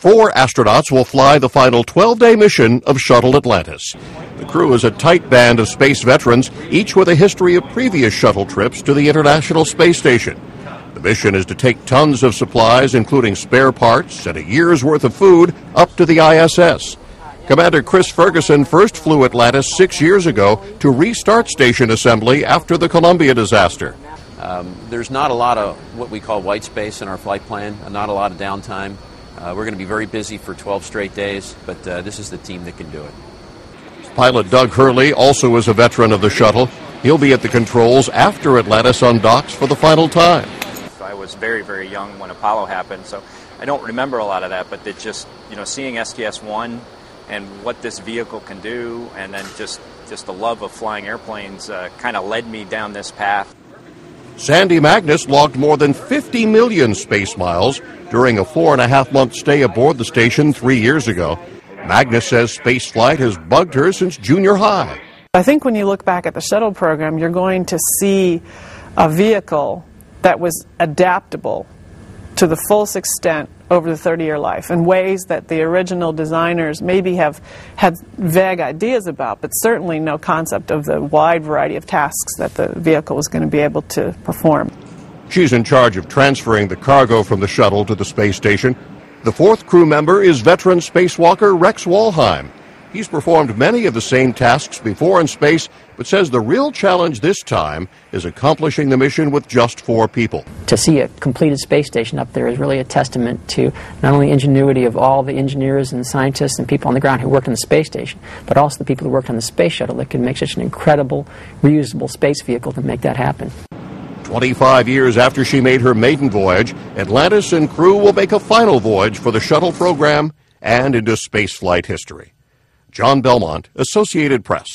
Four astronauts will fly the final 12 day mission of Shuttle Atlantis. The crew is a tight band of space veterans, each with a history of previous shuttle trips to the International Space Station. The mission is to take tons of supplies, including spare parts and a year's worth of food, up to the ISS. Commander Chris Ferguson first flew Atlantis six years ago to restart station assembly after the Columbia disaster. Um, there's not a lot of what we call white space in our flight plan, not a lot of downtime. Uh, we're going to be very busy for 12 straight days, but uh, this is the team that can do it. Pilot Doug Hurley also is a veteran of the shuttle. He'll be at the controls after Atlantis undocks for the final time. I was very, very young when Apollo happened, so I don't remember a lot of that, but it just, you know, seeing STS-1 and what this vehicle can do, and then just, just the love of flying airplanes uh, kind of led me down this path. Sandy Magnus logged more than 50 million space miles during a four and a half month stay aboard the station three years ago. Magnus says spaceflight has bugged her since junior high. I think when you look back at the shuttle program, you're going to see a vehicle that was adaptable to the fullest extent over the 30 year life in ways that the original designers maybe have had vague ideas about, but certainly no concept of the wide variety of tasks that the vehicle was going to be able to perform. She's in charge of transferring the cargo from the shuttle to the space station. The fourth crew member is veteran spacewalker Rex Walheim. He's performed many of the same tasks before in space, but says the real challenge this time is accomplishing the mission with just four people. To see a completed space station up there is really a testament to not only ingenuity of all the engineers and scientists and people on the ground who worked on the space station, but also the people who worked on the space shuttle that could make such an incredible, reusable space vehicle to make that happen. 25 years after she made her maiden voyage, Atlantis and crew will make a final voyage for the shuttle program and into spaceflight history. John Belmont, Associated Press.